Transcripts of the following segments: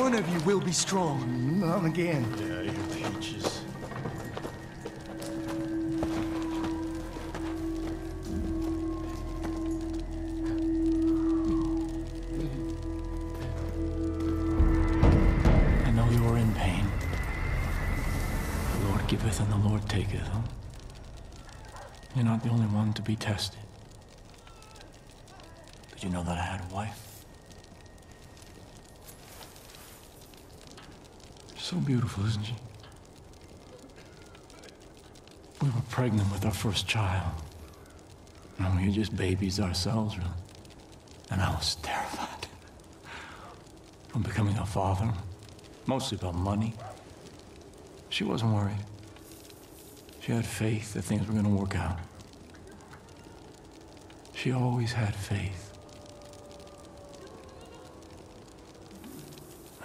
One of you will be strong. Not again. Yeah, you peaches. I know you are in pain. The Lord giveth and the Lord taketh, huh? You're not the only one to be tested. Did you know that I had a wife? So beautiful, isn't she? We were pregnant with our first child. And we were just babies ourselves, really. And I was terrified. From becoming a father. Mostly about money. She wasn't worried. She had faith that things were going to work out. She always had faith.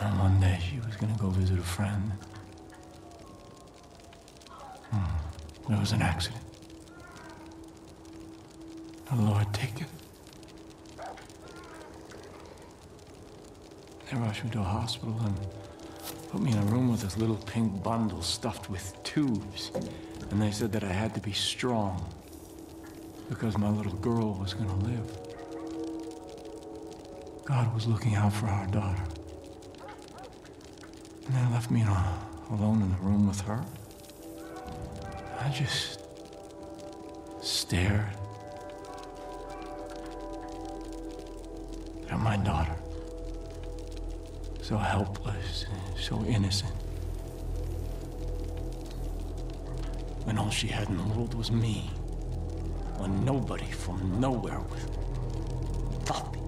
One day she was going to go visit a friend. Hmm. There was an accident. The Lord take it. They rushed me to a hospital and put me in a room with this little pink bundle stuffed with tubes. And they said that I had to be strong because my little girl was going to live. God was looking out for our daughter. And they left me a, alone in the room with her. I just stared at my daughter. So helpless, so innocent. When all she had in the world was me. When nobody from nowhere with nothing.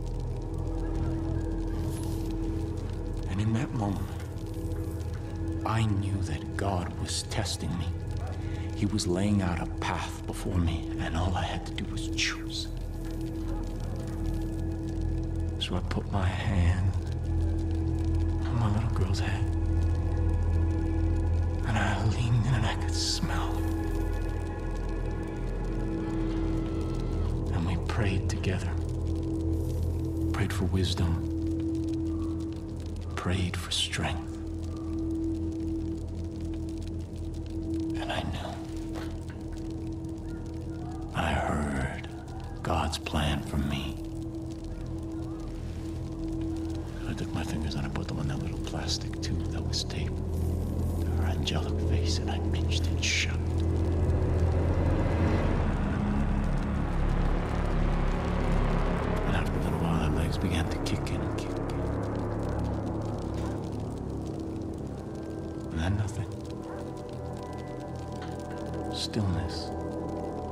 And in that moment, I knew that God was testing me. He was laying out a path before me, and all I had to do was choose. So I put my hand on my little girl's head. And I leaned in and I could smell. And we prayed together. Prayed for wisdom. Prayed for strength.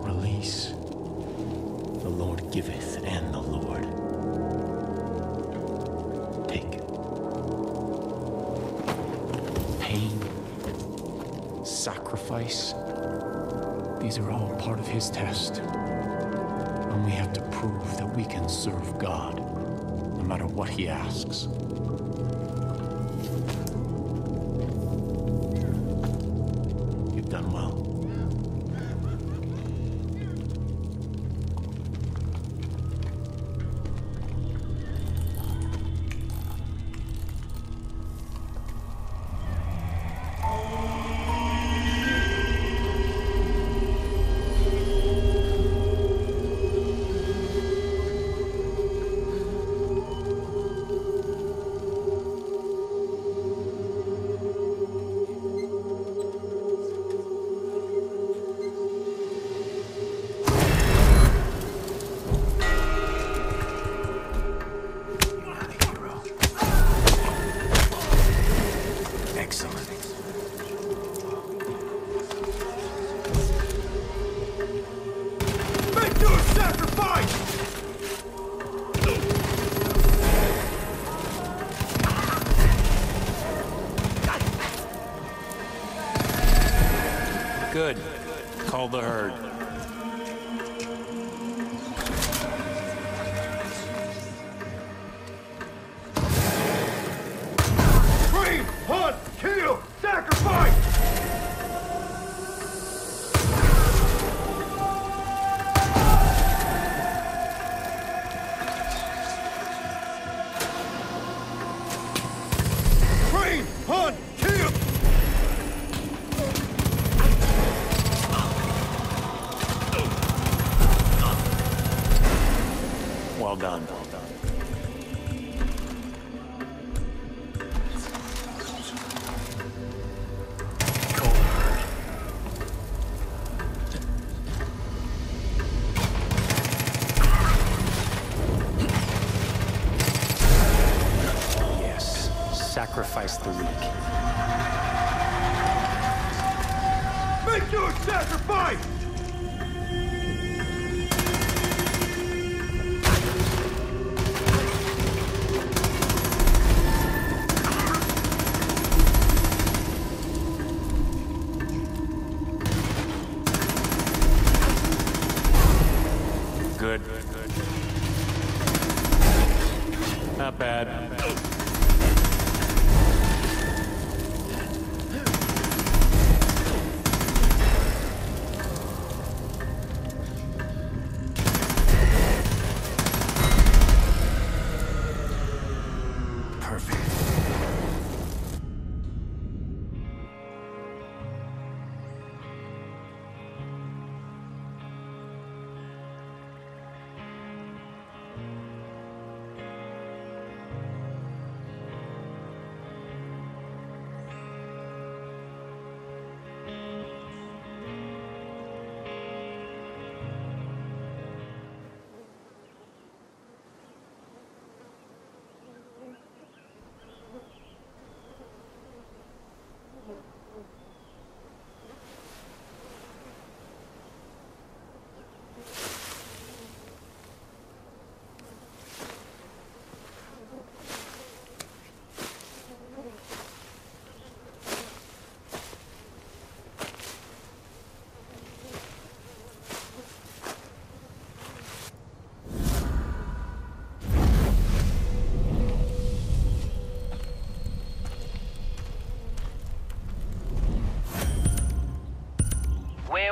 Release. The Lord giveth, and the Lord taketh. Pain, sacrifice, these are all part of His test. And we have to prove that we can serve God, no matter what He asks.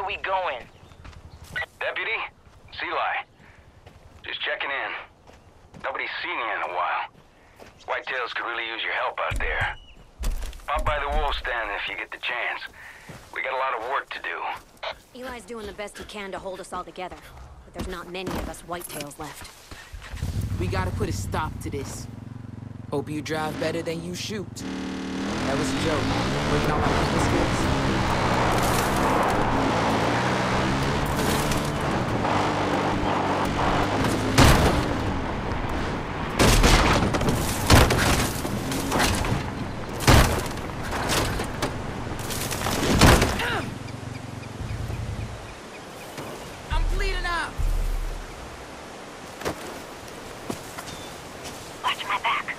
Where are we going? Deputy? It's Eli. Just checking in. Nobody's seen you in a while. Whitetails could really use your help out there. Pop by the Wolf's Den if you get the chance. We got a lot of work to do. Eli's doing the best he can to hold us all together. But there's not many of us whitetails left. We gotta put a stop to this. Hope you drive better than you shoot. That was a joke. Working on my business skills. I'm bleeding out. Watch my back.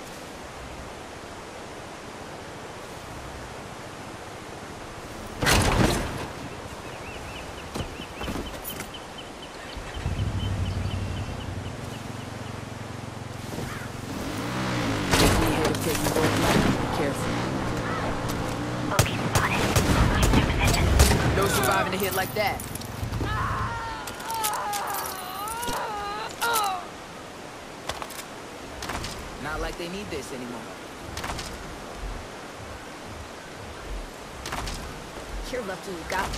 If we hit a taking both left, be careful. Bogey spotted. Change your position. No surviving a hit like that. Not like they need this anymore. You're lucky you got me.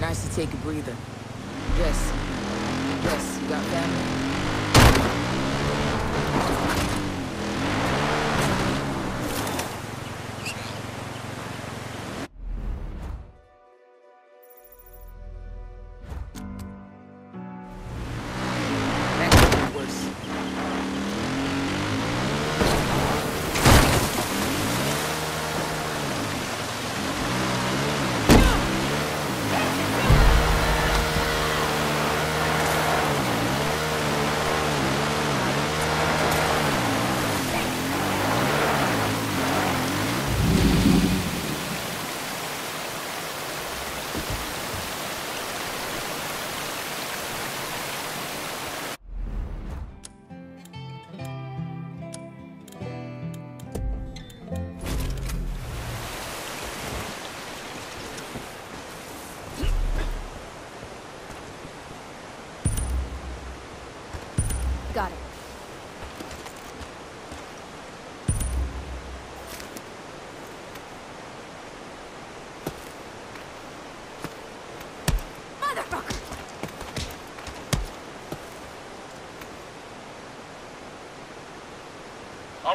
Nice to take a breather.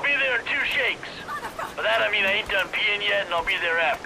Be there in two shakes. By that I mean I ain't done peeing yet, and I'll be there after.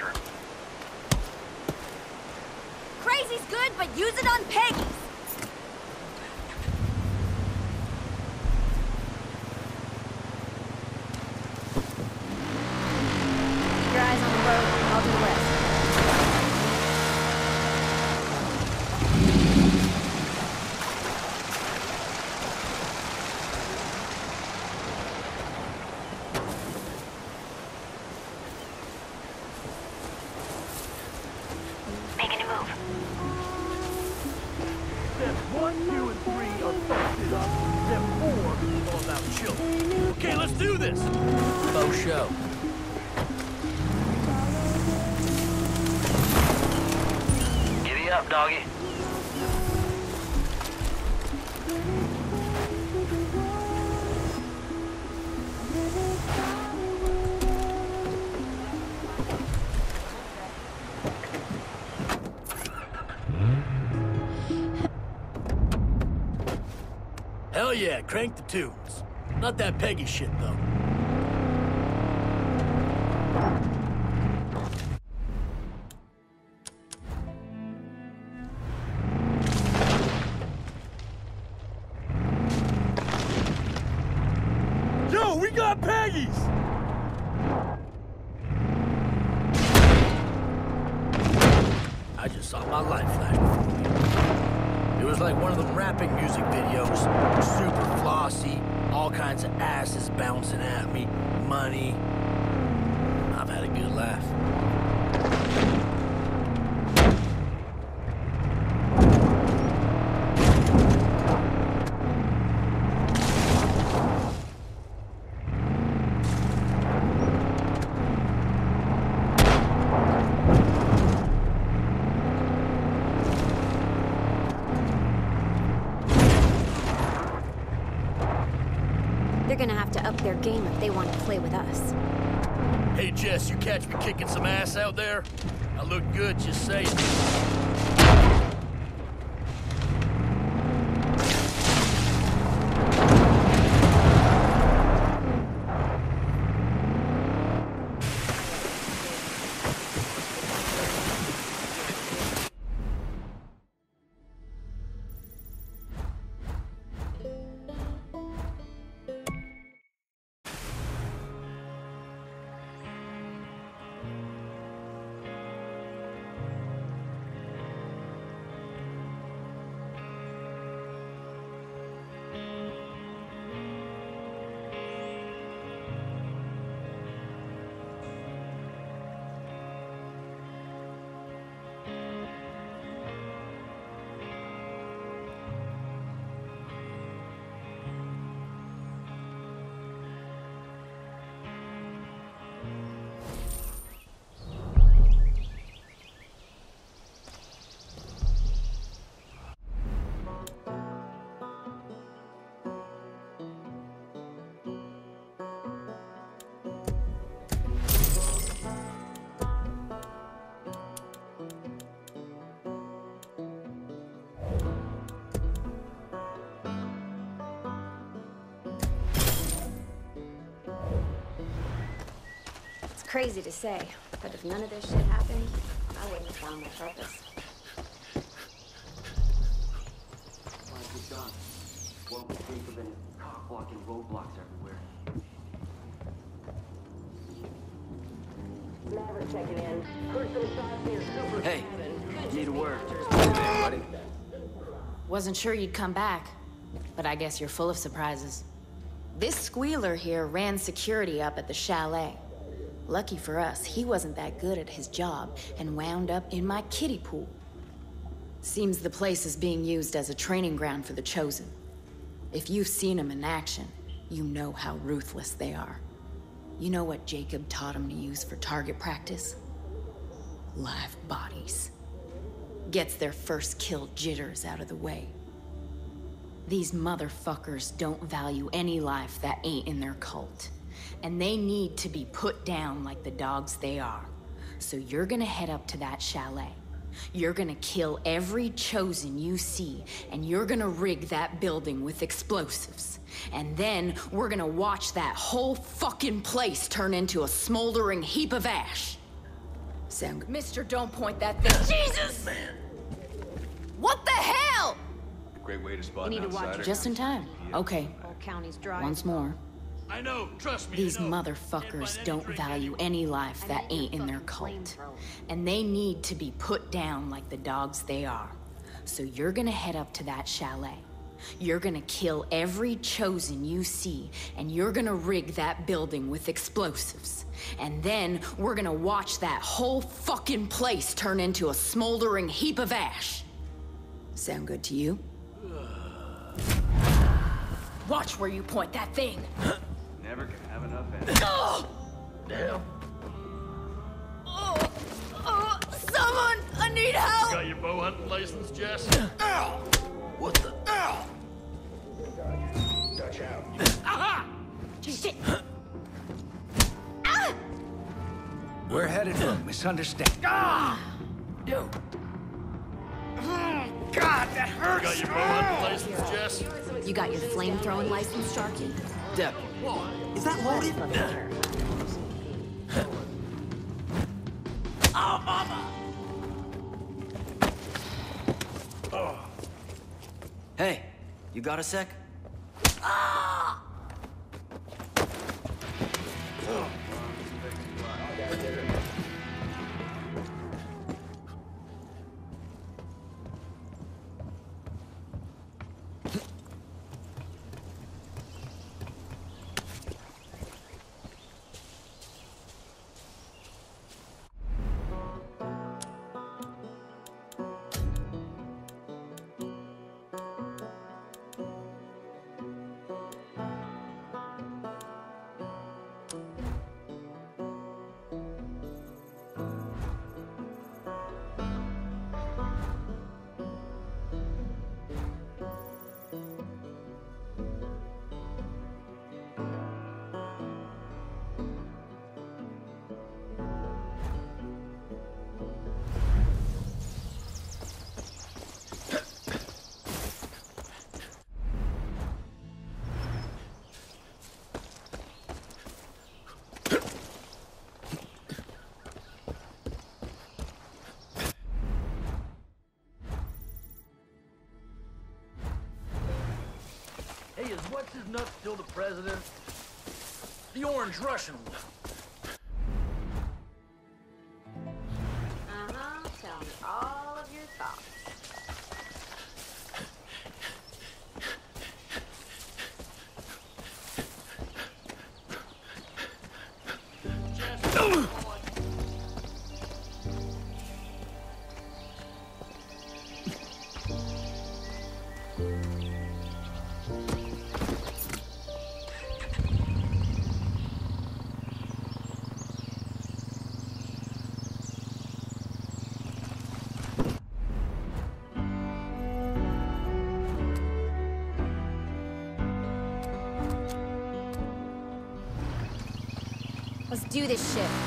Hell yeah, crank the tunes. Not that Peggy shit, though. Gonna have to up their game if they want to play with us. Hey, Jess, you catch me kicking some ass out there? I look good, just saying. Crazy to say, but if none of this shit happened, I wouldn't have found my purpose. Good done. Won't be safer than cock-blocking roadblocks everywhere. Maverick checking in. Heard some shots near Super Hey, need a word. Wasn't sure you'd come back, but I guess you're full of surprises. This squealer here ran security up at the chalet. Lucky for us, he wasn't that good at his job and wound up in my kiddie pool. Seems the place is being used as a training ground for the Chosen. If you've seen them in action, you know how ruthless they are. You know what Jacob taught him to use for target practice? Live bodies. Gets their first kill jitters out of the way. These motherfuckers don't value any life that ain't in their cult. And they need to be put down like the dogs they are. So you're gonna head up to that chalet. You're gonna kill every chosen you see, and you're gonna rig that building with explosives. And then we're gonna watch that whole fucking place turn into a smoldering heap of ash. Sound good? Mister, don't point that thing. Jesus! Man. What the hell? Great way to spot We need an to watch outsider. Just in time. Okay, Whole county's dry. once more. I know, trust me. These motherfuckers don't value any life that ain't in their cult. And they need to be put down like the dogs they are. So you're gonna head up to that chalet. You're gonna kill every chosen you see, and you're gonna rig that building with explosives. And then we're gonna watch that whole fucking place turn into a smoldering heap of ash. Sound good to you? Watch where you point that thing. Never can have enough energy. Oh! Damn. Oh, oh, someone! I need help! Got your bow hunting license, Jess? Ow! What the? Ow! Dutch out. Aha! Shit! We're headed for a misunderstanding. Ah! Yo. God, that hurts! Got your bow hunting license, Jess? You got your flame-throwing license, Sharky? Deb, is that loaded? Oh, hey, you got a sec? Is what's his nuts still the president? The orange Russian one. Let's do this shit.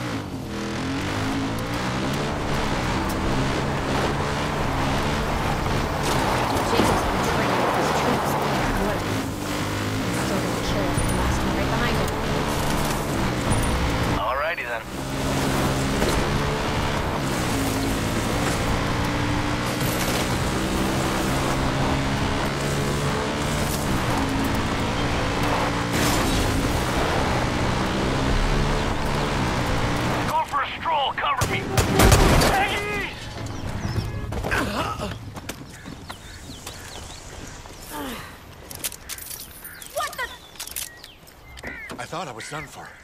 Thought I was done for.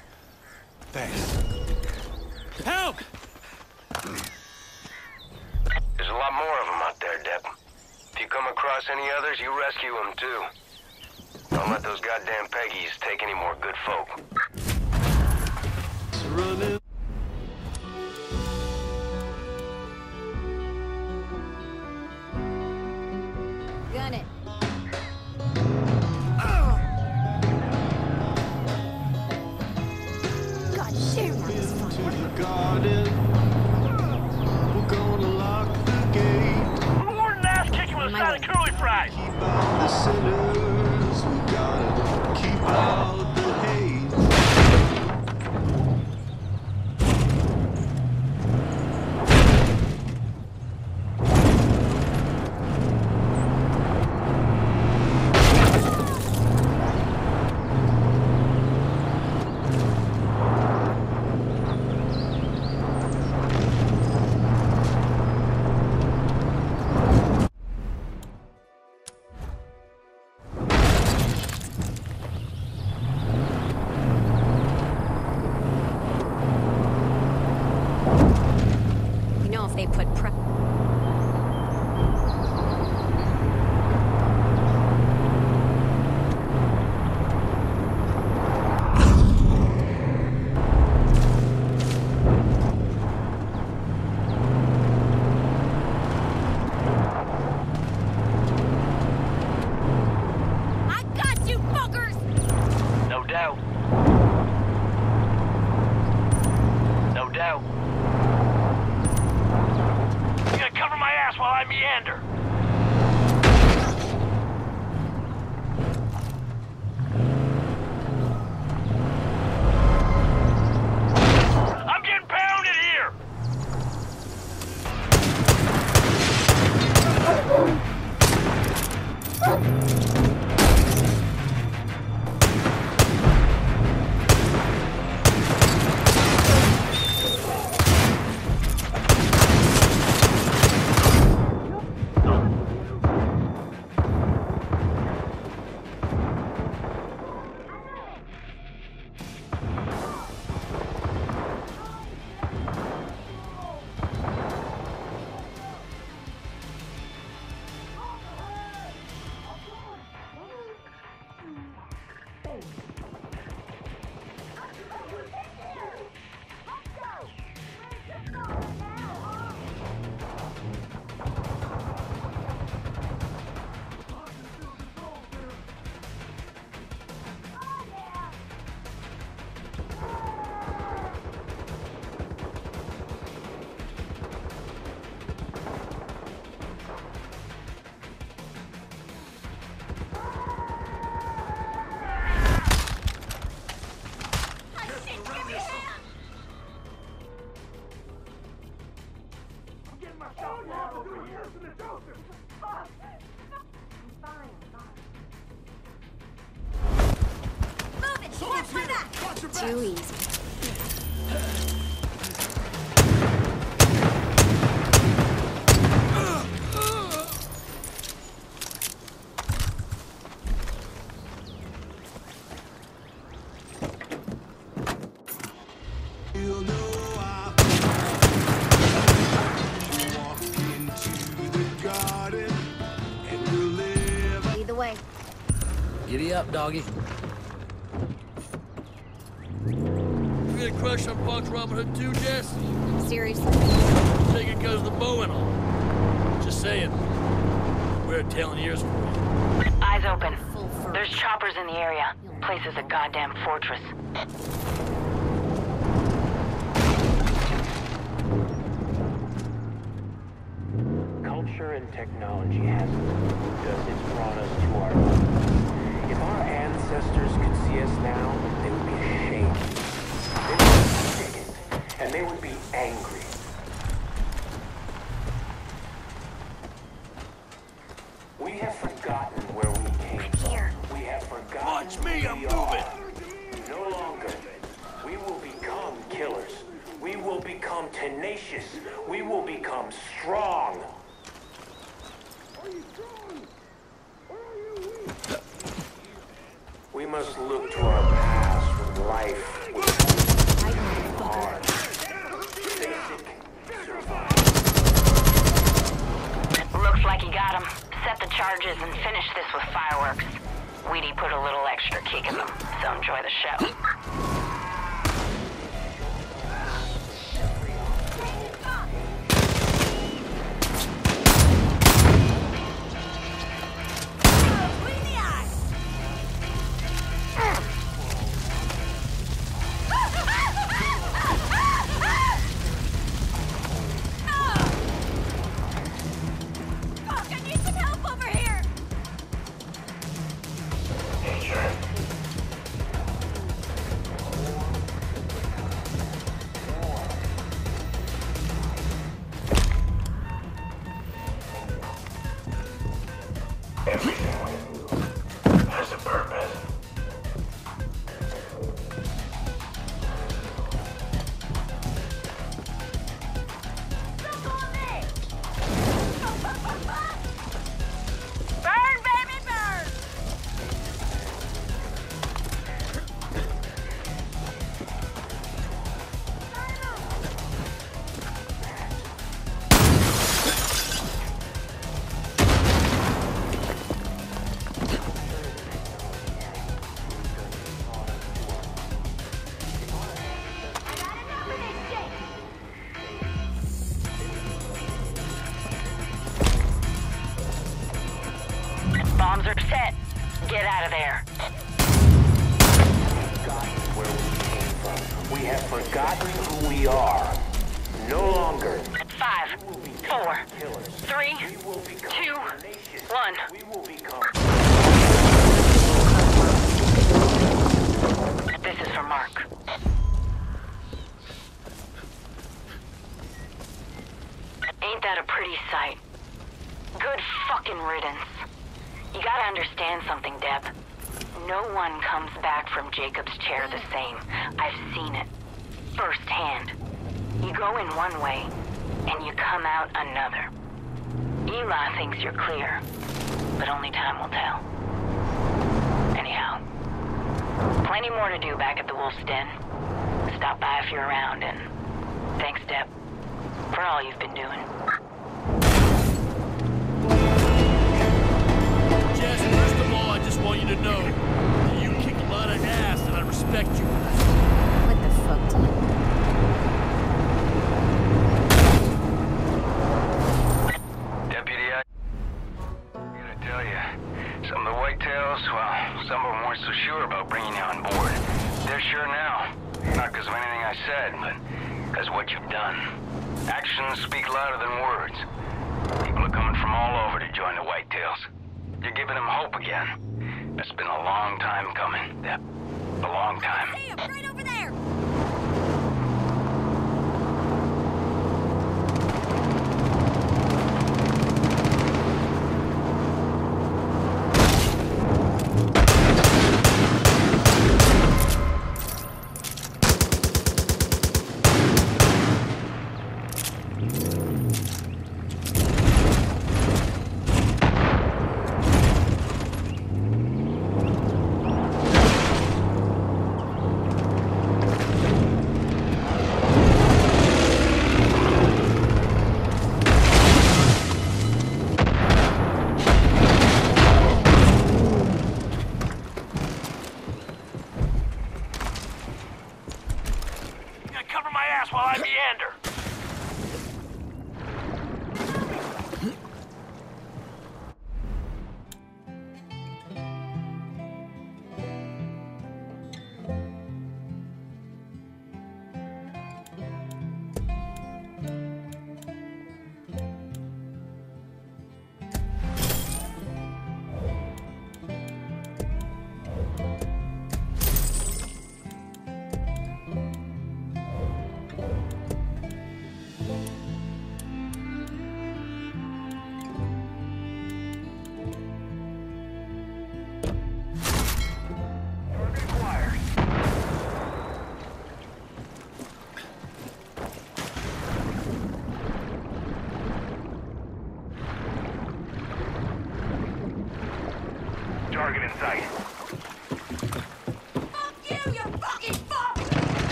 Crush on fucks Robin Hood 2, Jess? Seriously? I think it goes the bow and all. Just saying. We're tailing ears for you. Eyes open. There's choppers in the area. Place is a goddamn fortress. Culture and technology has moved us. It's brought us to our... If our ancestors could see us now, and they would be angry. everything.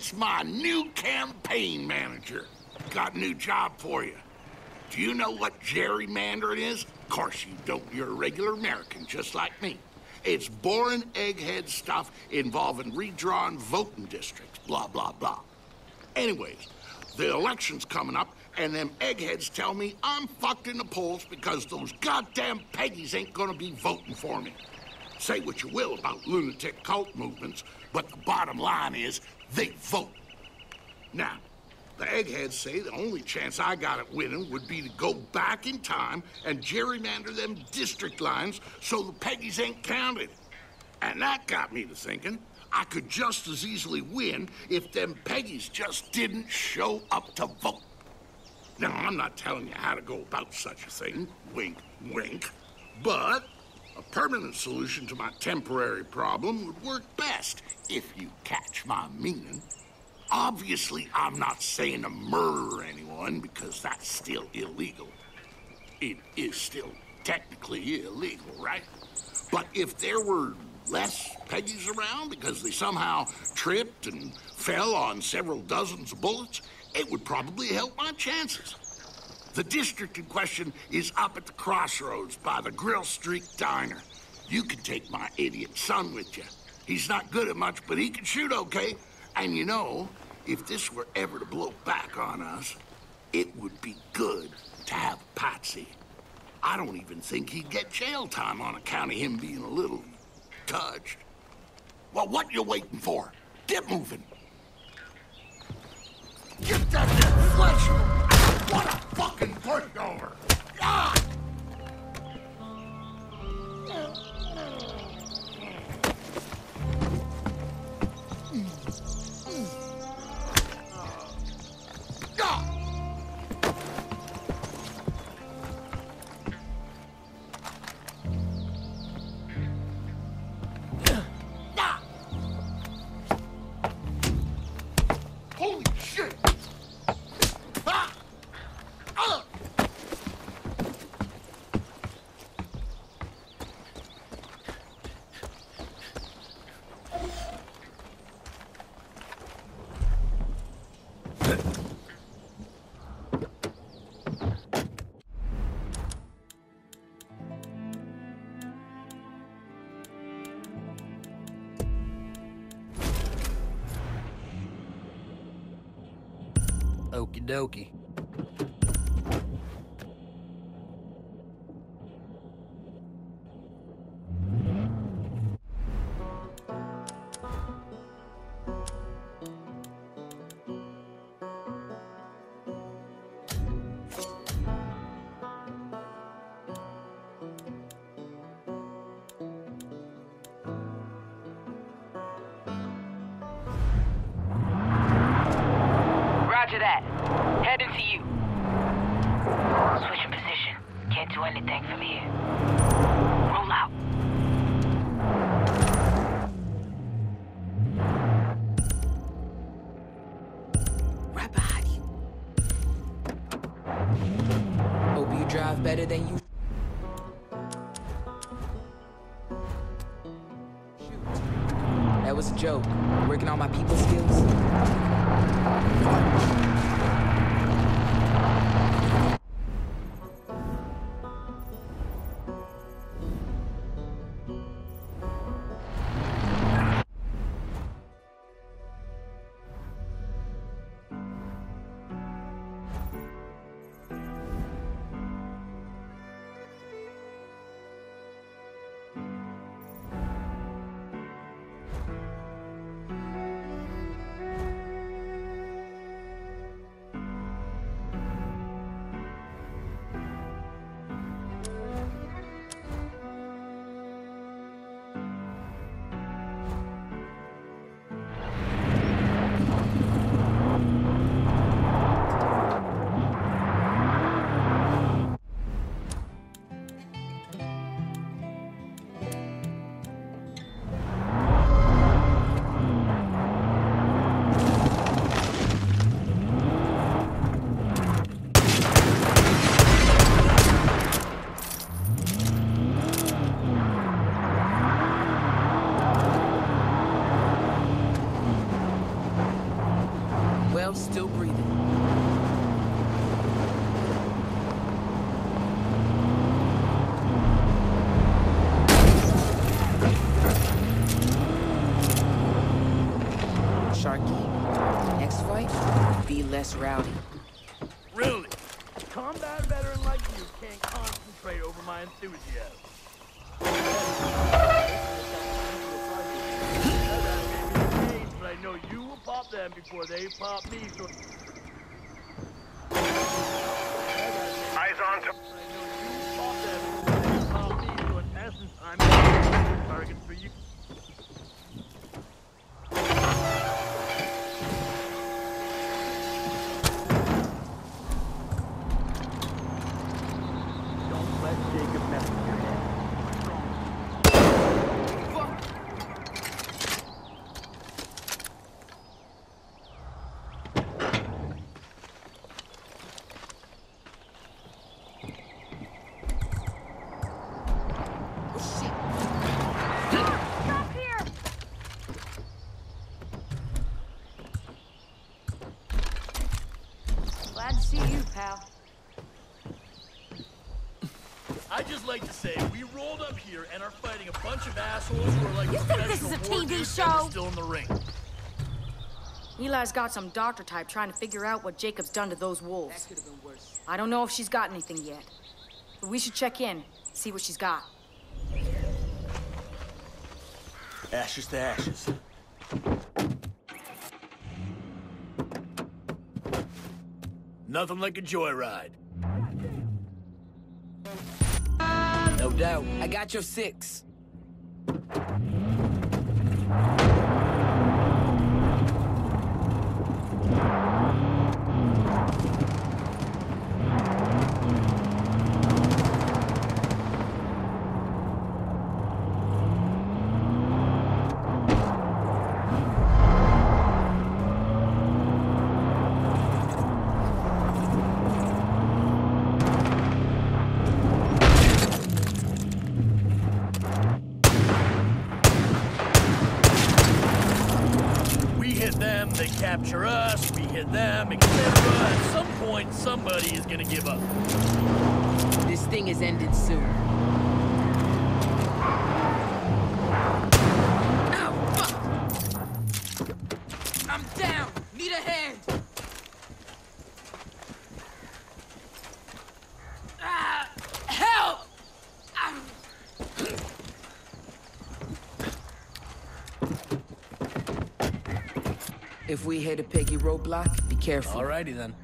It's my new campaign manager. Got a new job for you. Do you know what gerrymandering is? Of course you don't. You're a regular American, just like me. It's boring egghead stuff involving redrawn voting districts, blah, blah, blah. Anyways, the election's coming up, and them eggheads tell me I'm fucked in the polls because those goddamn Peggies ain't gonna be voting for me. Say what you will about lunatic cult movements, but the bottom line is they vote. Now, the eggheads say the only chance I got at winning would be to go back in time and gerrymander them district lines so the Peggies ain't counted. And that got me to thinking I could just as easily win if them Peggies just didn't show up to vote. Now, I'm not telling you how to go about such a thing, wink, wink, but a permanent solution to my temporary problem would work best, if you catch my meaning. Obviously, I'm not saying to murder anyone because that's still illegal. It is still technically illegal, right? But if there were less Peggies around because they somehow tripped and fell on several dozens of bullets, it would probably help my chances. The district in question is up at the crossroads by the Grill Street Diner. You can take my idiot son with you. He's not good at much, but he can shoot okay. And you know, if this were ever to blow back on us, it would be good to have Patsy. I don't even think he'd get jail time on account of him being a little touched. Well, what you waiting for? Get moving. Get that there flesh! What a fucking pushover! Ah! Okie dokie. Roger that. To you. Switching position. Can't do anything from here. Here and are fighting a bunch of assholes who are like You think this is a TV show? we're still in the ring. Eli's got some doctor type trying to figure out what Jacob's done to those wolves. That could have been worse. I don't know if she's got anything yet. But we should check in, see what she's got. Ashes to ashes. Nothing like a joyride. No doubt. I got your six. If we hit a piggy roadblock, be careful. Alrighty then.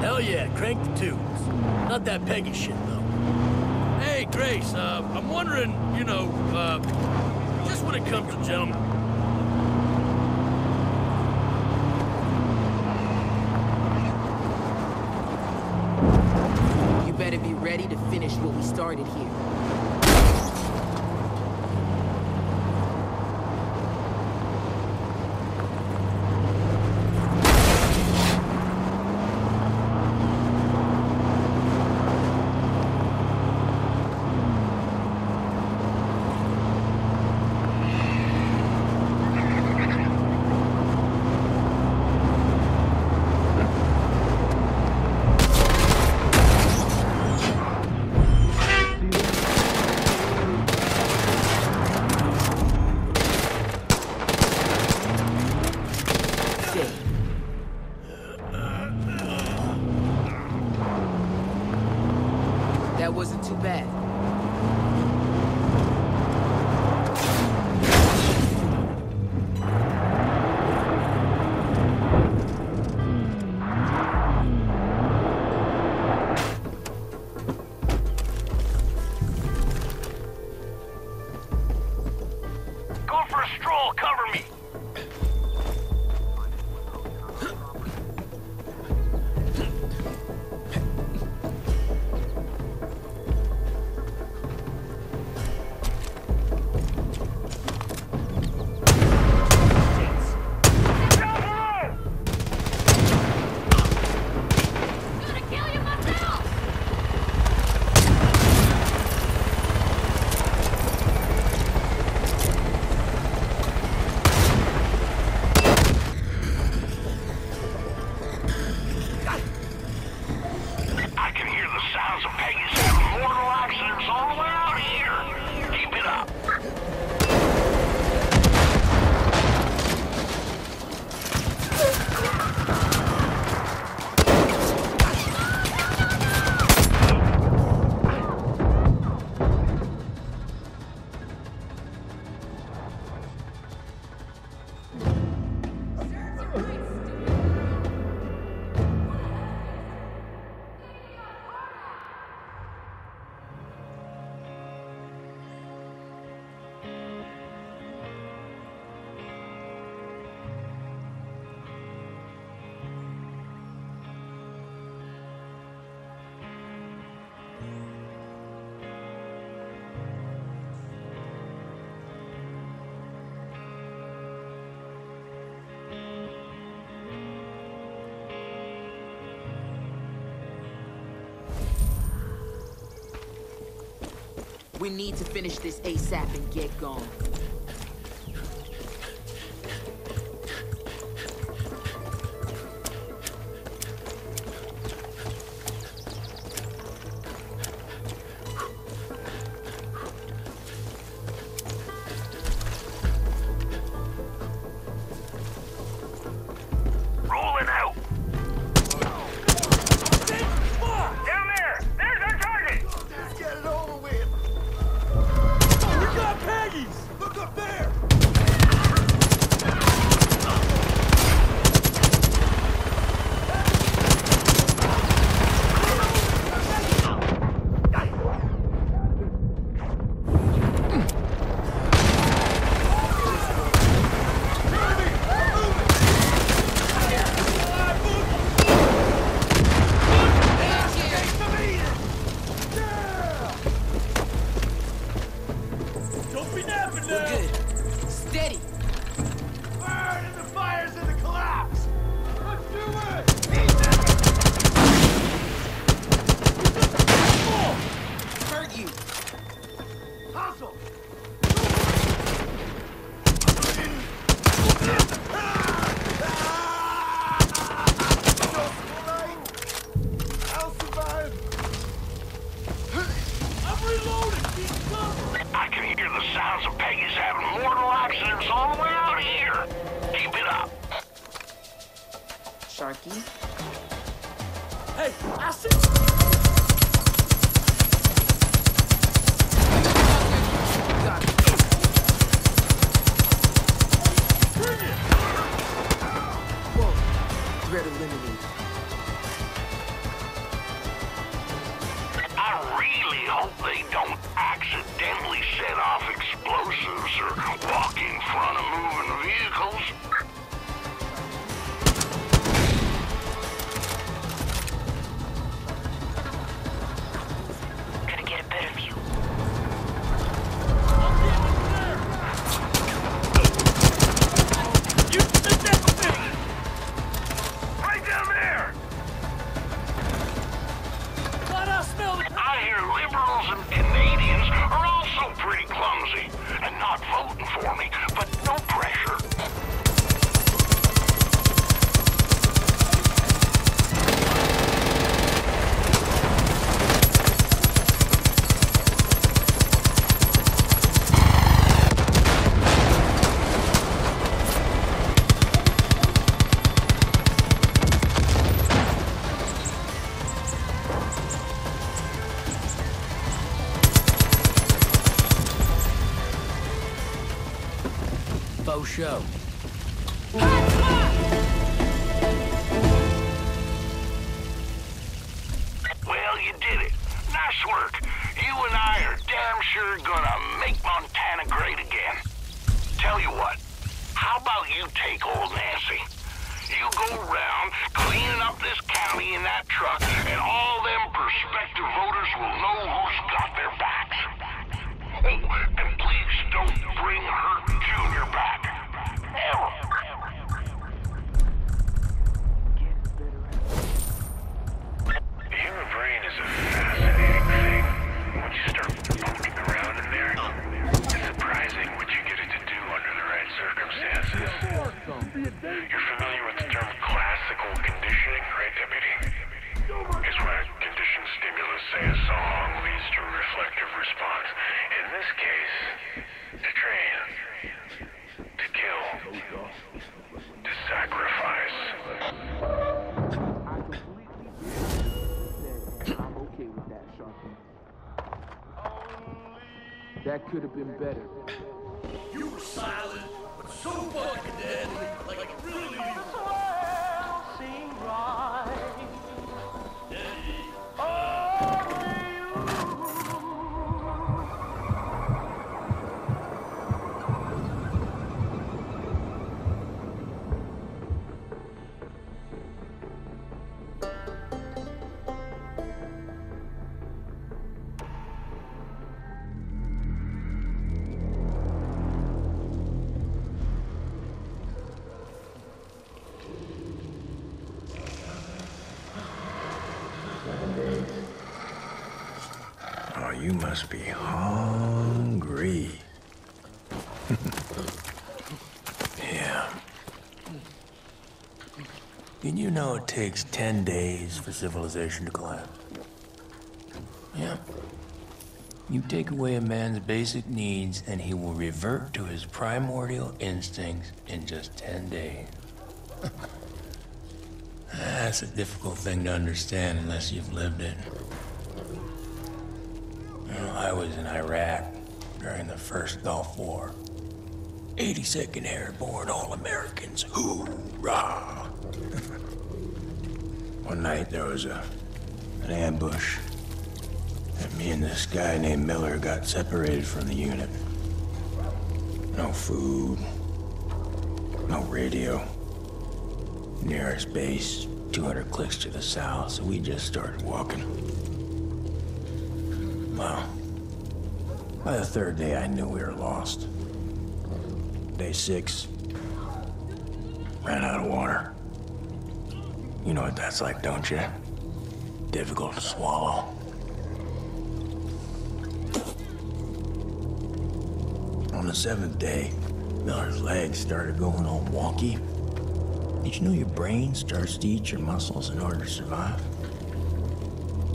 Hell yeah, crank the tubes. Not that Peggy shit, though. Hey, Grace, uh, I'm wondering, you know, uh, just when it comes to gentlemen. You better be ready to finish what we started here. We need to finish this ASAP and get going. show. You must be hungry. yeah. Did you know it takes 10 days for civilization to collapse? Yeah. You take away a man's basic needs, and he will revert to his primordial instincts in just 10 days. That's a difficult thing to understand unless you've lived it. I was in Iraq during the first Gulf War. 82nd Airborne All-Americans, hoorah! One night there was a an ambush, and me and this guy named Miller got separated from the unit. No food, no radio. Nearest base, 200 clicks to the south, so we just started walking. Well, by the third day, I knew we were lost. Day six, ran out of water. You know what that's like, don't you? Difficult to swallow. On the seventh day, Miller's legs started going all wonky. Did you know your brain starts to eat your muscles in order to survive?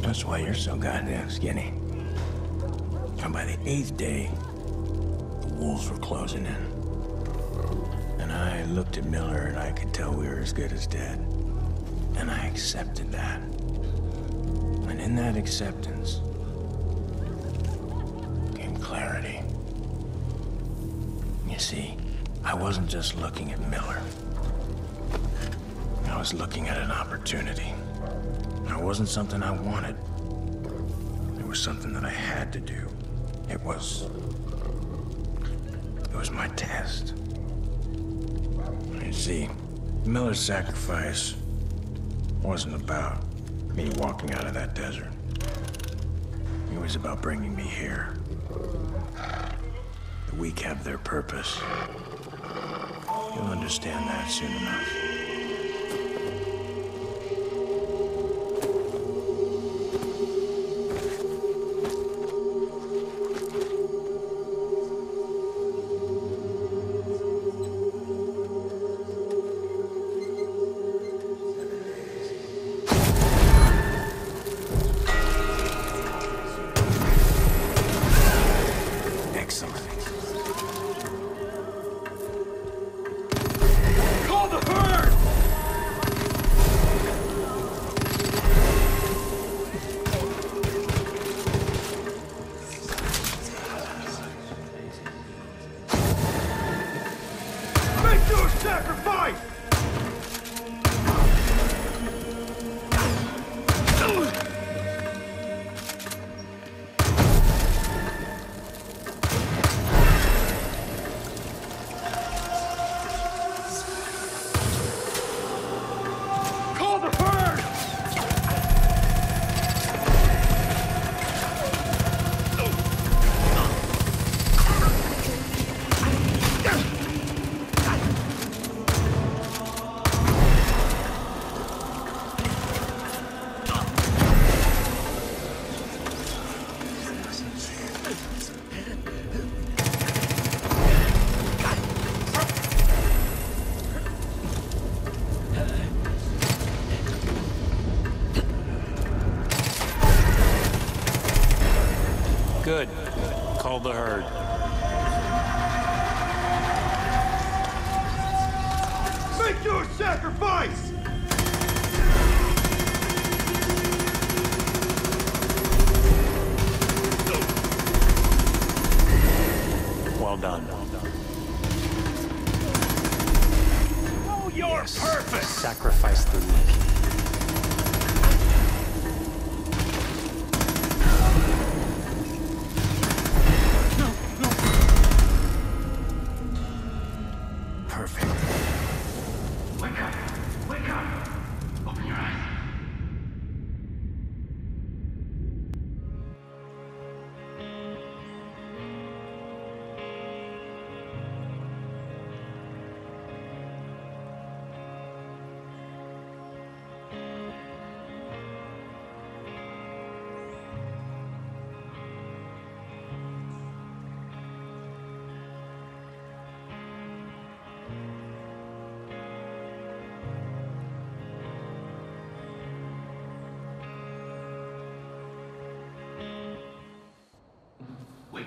That's why you're so goddamn skinny. And by the eighth day, the wolves were closing in. And I looked at Miller and I could tell we were as good as dead. And I accepted that. And in that acceptance came clarity. You see, I wasn't just looking at Miller. I was looking at an opportunity. It wasn't something I wanted. It was something that I had to do. It was... It was my test. You see, Miller's sacrifice wasn't about me walking out of that desert. It was about bringing me here. The weak have their purpose. You'll understand that soon enough.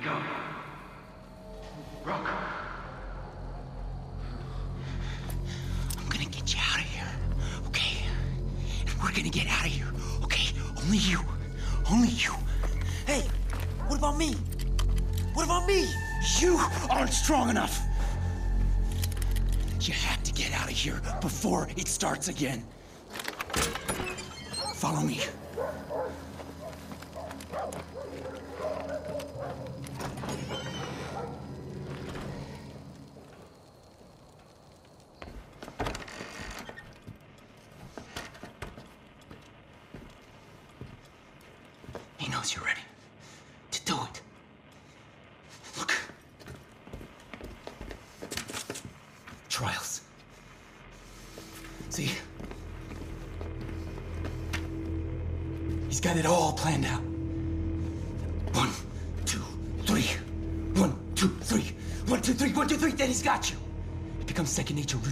Go. I'm gonna get you out of here, okay? And we're gonna get out of here, okay? Only you. Only you. Hey, what about me? What about me? You aren't strong enough. You have to get out of here before it starts again. Follow me.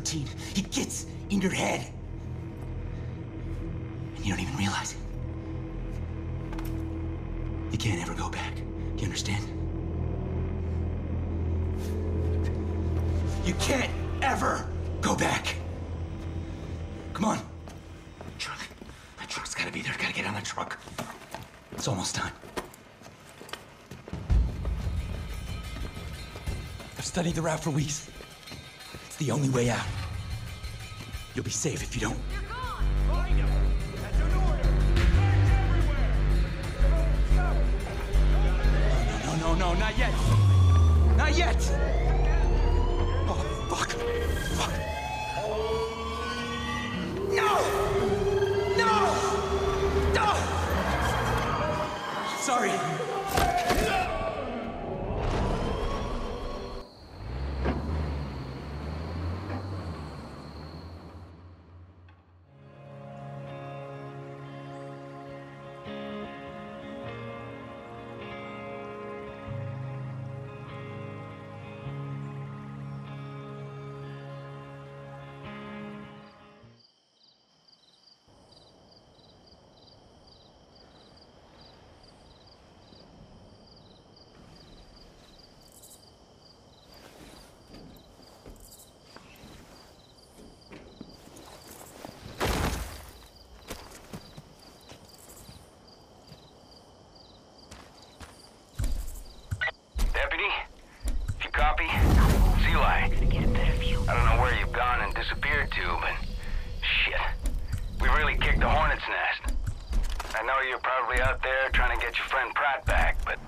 Routine. He gets in your head. And you don't even realize it. You can't ever go back. You understand? You can't ever go back. Come on. Truck. That truck's gotta be there. Gotta get on the truck. It's almost time. I've studied the route for weeks. The only way out. You'll be safe if you don't. Disappeared to, but shit. We really kicked the hornet's nest. I know you're probably out there trying to get your friend Pratt back, but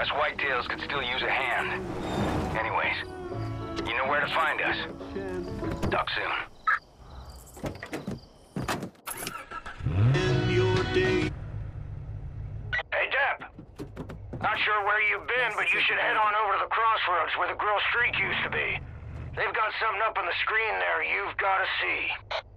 us whitetails could still use a hand. Anyways, you know where to find us. Talk soon. Hey, Dep. Not sure where you've been, but you should head on over to the crossroads where the Grill Streak used to be. Up on the screen there you've got to see.